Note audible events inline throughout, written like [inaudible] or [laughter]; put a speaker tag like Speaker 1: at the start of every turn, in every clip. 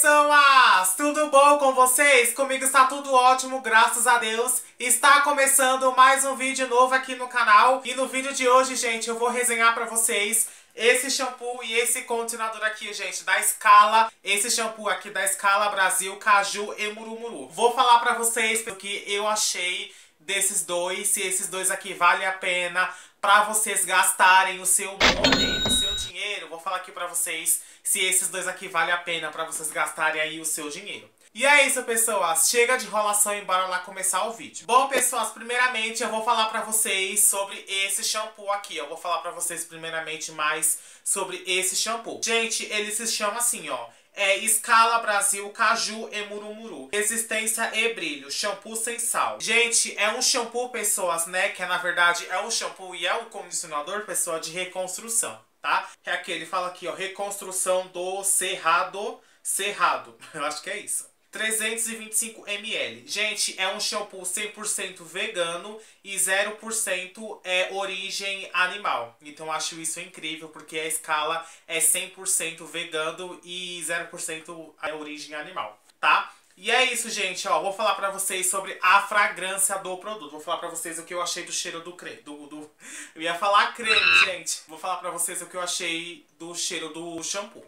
Speaker 1: pessoas! Tudo bom com vocês? Comigo está tudo ótimo, graças a Deus. Está começando mais um vídeo novo aqui no canal. E no vídeo de hoje, gente, eu vou resenhar pra vocês esse shampoo e esse condicionador aqui, gente, da Scala. Esse shampoo aqui da Scala Brasil, Caju e Murumuru. Vou falar pra vocês o que eu achei desses dois, se esses dois aqui vale a pena pra vocês gastarem o seu money, dinheiro. Vou falar aqui pra vocês se esses dois aqui vale a pena pra vocês gastarem aí o seu dinheiro. E é isso, pessoas. Chega de enrolação e bora lá começar o vídeo. Bom, pessoas, primeiramente eu vou falar pra vocês sobre esse shampoo aqui. Eu vou falar pra vocês primeiramente mais sobre esse shampoo. Gente, ele se chama assim, ó é Escala Brasil Caju e Murumuru. Resistência e brilho. Shampoo sem sal. Gente, é um shampoo, pessoas, né? Que na verdade é um shampoo e é um condicionador, pessoa, de reconstrução, tá? É aquele, fala aqui, ó. Reconstrução do cerrado. Cerrado. [laughs] Eu acho que é isso. 325 ml. Gente, é um shampoo 100% vegano e 0% é origem animal. Então acho isso incrível porque a escala é 100% vegano e 0% é origem animal, tá? E é isso, gente, ó, vou falar pra vocês sobre a fragrância do produto. Vou falar pra vocês o que eu achei do cheiro do creme, do, do... Eu ia falar creme, gente. Vou falar pra vocês o que eu achei do cheiro do shampoo.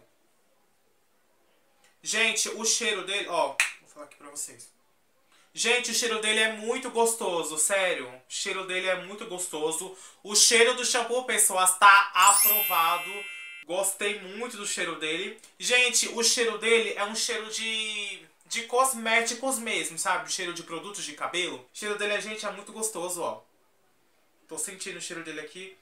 Speaker 1: Gente, o cheiro dele, ó, vou falar aqui pra vocês. Gente, o cheiro dele é muito gostoso, sério. O cheiro dele é muito gostoso. O cheiro do shampoo, pessoas, tá aprovado. Gostei muito do cheiro dele. Gente, o cheiro dele é um cheiro de, de cosméticos mesmo, sabe? Cheiro de produtos de cabelo. O cheiro dele, gente, é muito gostoso, ó. Tô sentindo o cheiro dele aqui.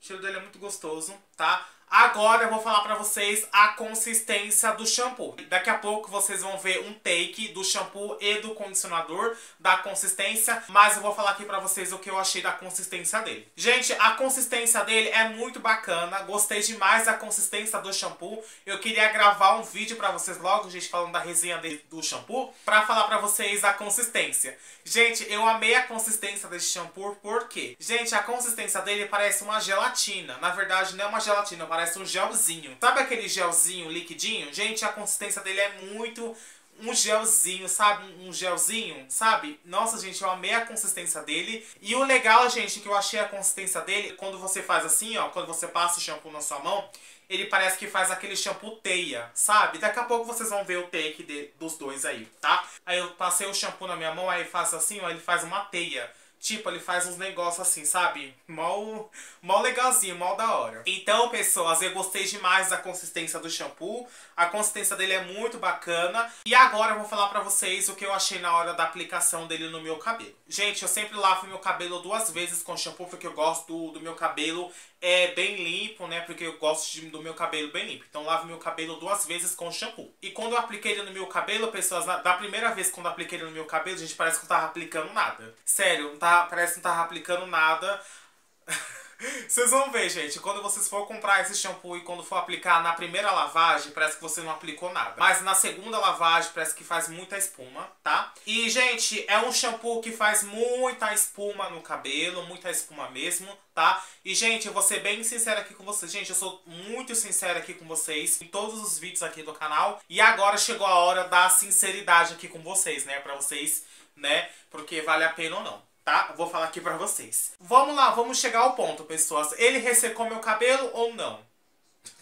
Speaker 1: O cheiro dele é muito gostoso, tá? Agora eu vou falar pra vocês a consistência do shampoo. Daqui a pouco vocês vão ver um take do shampoo e do condicionador, da consistência, mas eu vou falar aqui pra vocês o que eu achei da consistência dele. Gente, a consistência dele é muito bacana, gostei demais da consistência do shampoo. Eu queria gravar um vídeo pra vocês logo, gente, falando da resenha dele, do shampoo, pra falar pra vocês a consistência. Gente, eu amei a consistência desse shampoo, por quê? Gente, a consistência dele parece uma gelatina. Na verdade, não é uma gelatina, parece um gelzinho. Sabe aquele gelzinho liquidinho? Gente, a consistência dele é muito um gelzinho, sabe? Um gelzinho, sabe? Nossa, gente, eu amei a consistência dele. E o legal, gente, que eu achei a consistência dele, quando você faz assim, ó, quando você passa o shampoo na sua mão, ele parece que faz aquele shampoo teia, sabe? Daqui a pouco vocês vão ver o take de, dos dois aí, tá? Aí eu passei o shampoo na minha mão, aí faz assim, ó, ele faz uma teia. Tipo, ele faz uns negócios assim, sabe? Mal, mal legalzinho, mal da hora. Então, pessoas, eu gostei demais da consistência do shampoo. A consistência dele é muito bacana. E agora eu vou falar pra vocês o que eu achei na hora da aplicação dele no meu cabelo. Gente, eu sempre lavo meu cabelo duas vezes com shampoo, porque eu gosto do, do meu cabelo é bem limpo, né? Porque eu gosto de, do meu cabelo bem limpo. Então, lavo meu cabelo duas vezes com shampoo. E quando eu apliquei ele no meu cabelo, pessoas, na, da primeira vez quando eu apliquei ele no meu cabelo, gente, parece que eu tava aplicando nada. Sério, não tá, parece que não tava aplicando nada. [laughs] Vocês vão ver, gente, quando vocês for comprar esse shampoo e quando for aplicar na primeira lavagem, parece que você não aplicou nada. Mas na segunda lavagem, parece que faz muita espuma, tá? E, gente, é um shampoo que faz muita espuma no cabelo, muita espuma mesmo, tá? E, gente, eu vou ser bem sincera aqui com vocês. Gente, eu sou muito sincera aqui com vocês em todos os vídeos aqui do canal. E agora chegou a hora da sinceridade aqui com vocês, né? Pra vocês, né? Porque vale a pena ou não tá? Vou falar aqui pra vocês. Vamos lá, vamos chegar ao ponto, pessoas. Ele ressecou meu cabelo ou não?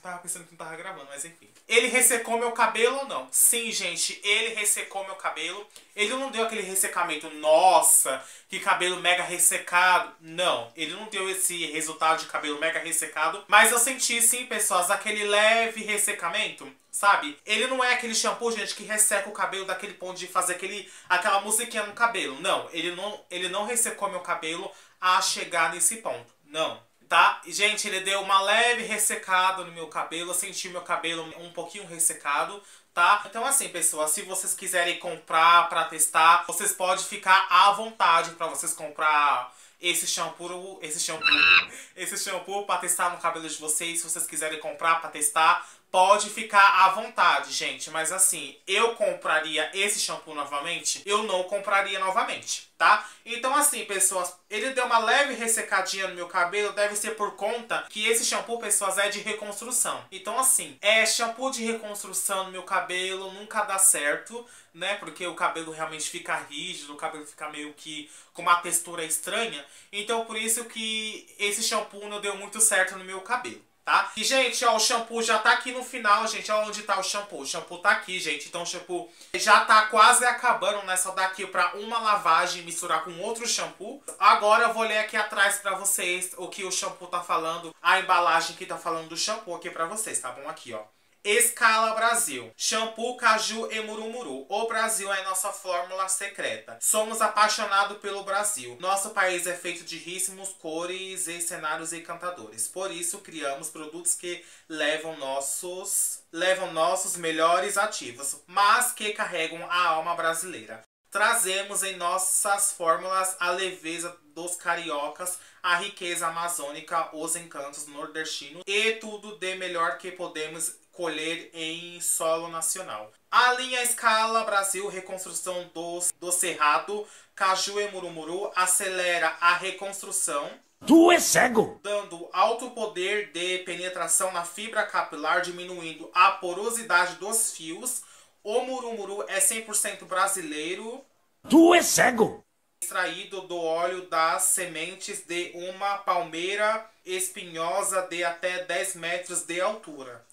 Speaker 1: Tava pensando que não tava gravando, mas enfim. Ele ressecou meu cabelo ou não? Sim, gente, ele ressecou meu cabelo. Ele não deu aquele ressecamento, nossa, que cabelo mega ressecado. Não, ele não deu esse resultado de cabelo mega ressecado. Mas eu senti sim, pessoas, aquele leve ressecamento sabe? Ele não é aquele shampoo, gente, que resseca o cabelo daquele ponto de fazer aquele, aquela musiquinha no cabelo. Não, ele não, ele não ressecou meu cabelo a chegar nesse ponto. Não, tá? Gente, ele deu uma leve ressecada no meu cabelo, eu senti meu cabelo um pouquinho ressecado, tá? Então assim, pessoal, se vocês quiserem comprar pra testar, vocês podem ficar à vontade pra vocês comprar esse shampoo, esse shampoo, [laughs] esse shampoo pra testar no cabelo de vocês, se vocês quiserem comprar pra testar, pode ficar à vontade, gente. Mas assim, eu compraria esse shampoo novamente? Eu não compraria novamente, tá? Então assim, pessoas, ele deu uma leve ressecadinha no meu cabelo, deve ser por conta que esse shampoo, pessoas, é de reconstrução. Então assim, é shampoo de reconstrução no meu cabelo, nunca dá certo, né? Porque o cabelo realmente fica rígido, o cabelo fica meio que com uma textura estranha. Então por isso que esse shampoo não deu muito certo no meu cabelo tá? E, gente, ó, o shampoo já tá aqui no final, gente. Olha onde tá o shampoo. O shampoo tá aqui, gente. Então, o shampoo já tá quase acabando, né? Só daqui pra uma lavagem misturar com outro shampoo. Agora eu vou ler aqui atrás pra vocês o que o shampoo tá falando. A embalagem que tá falando do shampoo aqui pra vocês, tá bom? Aqui, ó. Escala Brasil. Shampoo Caju e Murumuru. O Brasil é nossa fórmula secreta. Somos apaixonados pelo Brasil. Nosso país é feito de ritmos, cores e cenários encantadores. Por isso criamos produtos que levam nossos levam nossos melhores ativos, mas que carregam a alma brasileira. Trazemos em nossas fórmulas a leveza dos cariocas, a riqueza amazônica, os encantos nordestinos e tudo de melhor que podemos colher em solo nacional. A linha Escala Brasil Reconstrução do, do Cerrado, Caju e Murumuru acelera a reconstrução.
Speaker 2: Tu é cego!
Speaker 1: Dando alto poder de penetração na fibra capilar, diminuindo a porosidade dos fios. O Murumuru é 100% brasileiro.
Speaker 2: Tu é cego!
Speaker 1: Extraído do óleo das sementes de uma palmeira espinhosa de até 10 metros de altura.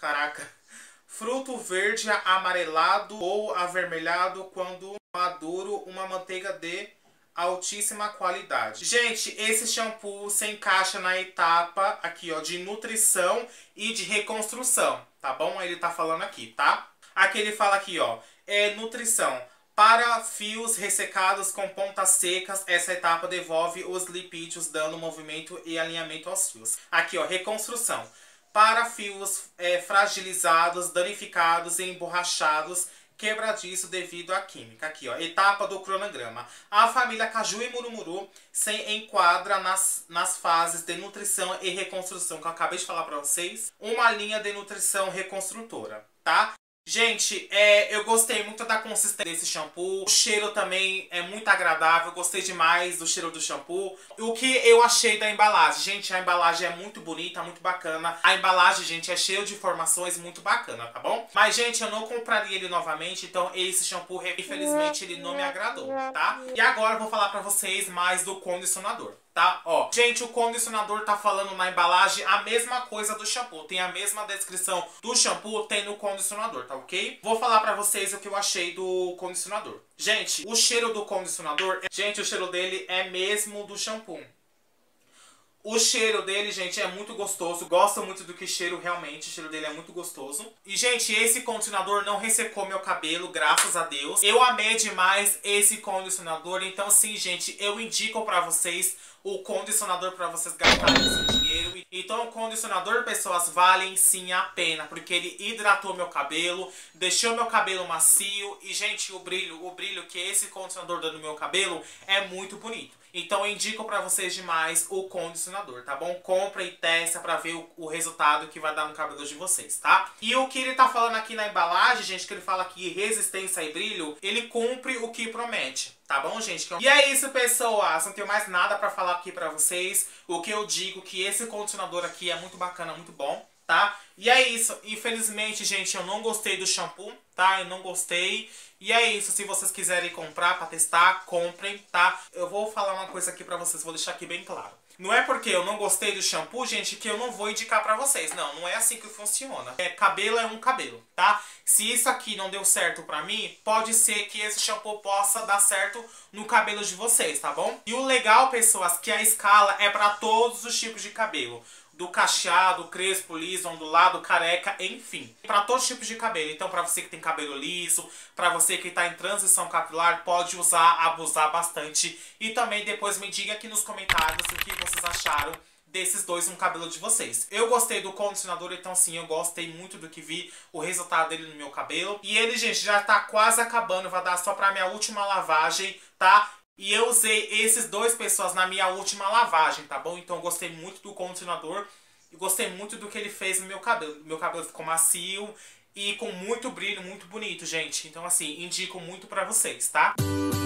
Speaker 1: Caraca. Fruto verde amarelado ou avermelhado quando maduro, uma manteiga de altíssima qualidade. Gente, esse shampoo se encaixa na etapa aqui, ó, de nutrição e de reconstrução, tá bom? Ele tá falando aqui, tá? Aqui ele fala aqui, ó, é nutrição. Para fios ressecados com pontas secas, essa etapa devolve os lipídios, dando movimento e alinhamento aos fios. Aqui, ó, reconstrução para fios é, fragilizados, danificados e emborrachados, quebradiço devido à química. Aqui, ó, etapa do cronograma. A família Caju e Murumuru se enquadra nas, nas fases de nutrição e reconstrução, que eu acabei de falar para vocês. Uma linha de nutrição reconstrutora, tá? Gente, é, eu gostei muito da consistência desse shampoo. O cheiro também é muito agradável. Gostei demais do cheiro do shampoo. O que eu achei da embalagem? Gente, a embalagem é muito bonita, muito bacana. A embalagem, gente, é cheia de informações muito bacana, tá bom? Mas, gente, eu não compraria ele novamente. Então, esse shampoo, infelizmente, ele não me agradou, tá? E agora eu vou falar pra vocês mais do condicionador tá? Ó, gente, o condicionador tá falando na embalagem a mesma coisa do shampoo. Tem a mesma descrição do shampoo, tem no condicionador, tá ok? Vou falar pra vocês o que eu achei do condicionador. Gente, o cheiro do condicionador... Gente, o cheiro dele é mesmo do shampoo. O cheiro dele, gente, é muito gostoso. Gosto muito do que cheiro realmente. O cheiro dele é muito gostoso. E, gente, esse condicionador não ressecou meu cabelo, graças a Deus. Eu amei demais esse condicionador. Então, sim, gente, eu indico pra vocês o condicionador para vocês gastarem esse dinheiro. Então o condicionador, pessoas, valem sim a pena, porque ele hidratou meu cabelo, deixou meu cabelo macio e, gente, o brilho, o brilho que esse condicionador dá no meu cabelo é muito bonito. Então eu indico para vocês demais o condicionador, tá bom? Compra e testa para ver o, o, resultado que vai dar no cabelo de vocês, tá? E o que ele tá falando aqui na embalagem, gente, que ele fala aqui resistência e brilho, ele cumpre o que promete. Tá bom, gente? E é isso, pessoas. Não tenho mais nada pra falar aqui pra vocês. O que eu digo que esse condicionador aqui é muito bacana, muito bom, tá? E é isso. Infelizmente, gente, eu não gostei do shampoo, tá? Eu não gostei. E é isso. Se vocês quiserem comprar pra testar, comprem, tá? Eu vou falar uma coisa aqui pra vocês, vou deixar aqui bem claro. Não é porque eu não gostei do shampoo, gente, que eu não vou indicar pra vocês. Não, não é assim que funciona. É, cabelo é um cabelo, tá? Se isso aqui não deu certo pra mim, pode ser que esse shampoo possa dar certo no cabelo de vocês, tá bom? E o legal, pessoas, que a escala é pra todos os tipos de cabelo do cacheado, crespo, liso, ondulado, careca, enfim. Para todos os tipos de cabelo. Então, para você que tem cabelo liso, para você que está em transição capilar, pode usar, abusar bastante. E também depois me diga aqui nos comentários o que vocês acharam desses dois no cabelo de vocês. Eu gostei do condicionador, então sim, eu gostei muito do que vi, o resultado dele no meu cabelo. E ele, gente, já tá quase acabando, vai dar só pra minha última lavagem, tá? E eu usei esses dois pessoas na minha última lavagem, tá bom? Então eu gostei muito do condicionador. Eu gostei muito do que ele fez no meu cabelo. Meu cabelo ficou macio e com muito brilho, muito bonito, gente. Então, assim, indico muito pra vocês, tá? Música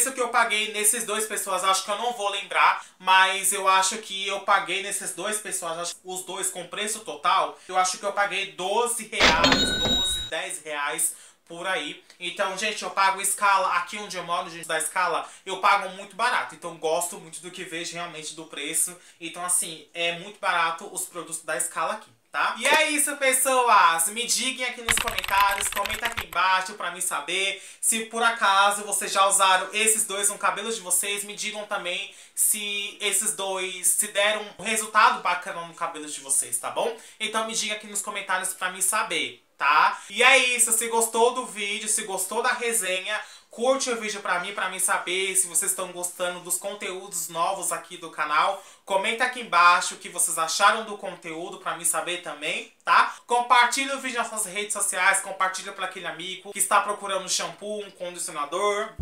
Speaker 1: preço que eu paguei nesses dois pessoas, acho que eu não vou lembrar, mas eu acho que eu paguei nesses dois pessoas, os dois com preço total, eu acho que eu paguei 12 reais, 12, 10 reais por aí. Então, gente, eu pago escala, aqui onde eu moro, gente, da escala, eu pago muito barato. Então, gosto muito do que vejo realmente do preço. Então, assim, é muito barato os produtos da escala aqui tá? E é isso, pessoas! Me digam aqui nos comentários, comenta aqui embaixo pra mim saber se por acaso vocês já usaram esses dois no cabelo de vocês. Me digam também se esses dois se deram um resultado bacana no cabelo de vocês, tá bom? Então me diga aqui nos comentários pra mim saber, tá? E é isso, se gostou do vídeo, se gostou da resenha, Curte o vídeo pra mim, pra mim saber se vocês estão gostando dos conteúdos novos aqui do canal. Comenta aqui embaixo o que vocês acharam do conteúdo pra mim saber também, tá? Compartilha o vídeo nas suas redes sociais, compartilha para aquele amigo que está procurando um shampoo, um condicionador. [coughs]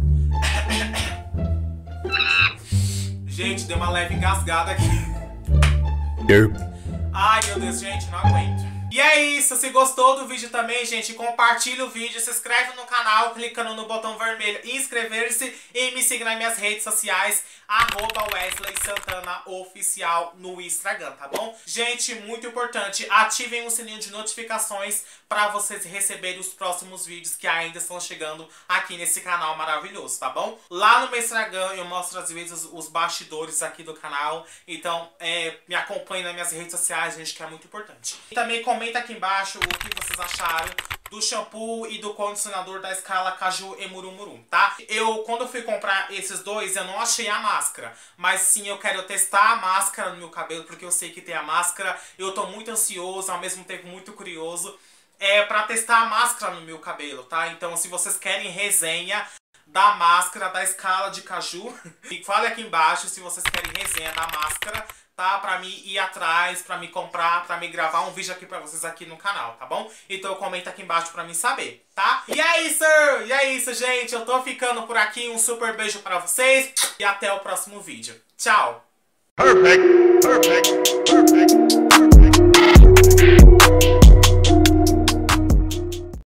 Speaker 1: Gente, deu uma leve engasgada aqui. Ai, meu Deus, gente, não aguento. E é isso, se gostou do vídeo também, gente, compartilha o vídeo, se inscreve no canal clicando no botão vermelho inscrever-se me siga nas minhas redes sociais, arroba Wesley Santana Oficial no Instagram, tá bom? Gente, muito importante, ativem o sininho de notificações para vocês receberem os próximos vídeos que ainda estão chegando aqui nesse canal maravilhoso, tá bom? Lá no meu Instagram eu mostro às vezes os bastidores aqui do canal, então é, me acompanhe nas minhas redes sociais, gente, que é muito importante. E também comenta aqui embaixo o que vocês acharam do shampoo e do condicionador da escala Caju Emurumurum, tá? Eu, quando eu fui comprar esses dois, eu não achei a máscara. Mas sim, eu quero testar a máscara no meu cabelo, porque eu sei que tem a máscara. Eu tô muito ansioso, ao mesmo tempo muito curioso. É pra testar a máscara no meu cabelo, tá? Então, se vocês querem resenha da máscara da escala de Caju, fale aqui embaixo se vocês querem resenha da máscara tá? Pra mim ir atrás, pra me comprar, pra me gravar um vídeo aqui pra vocês aqui no canal, tá bom? Então comenta aqui embaixo pra mim saber, tá? E é isso! E é isso, gente! Eu tô ficando por aqui. Um super beijo pra vocês e até o próximo vídeo. Tchau! Perfect, perfect, perfect.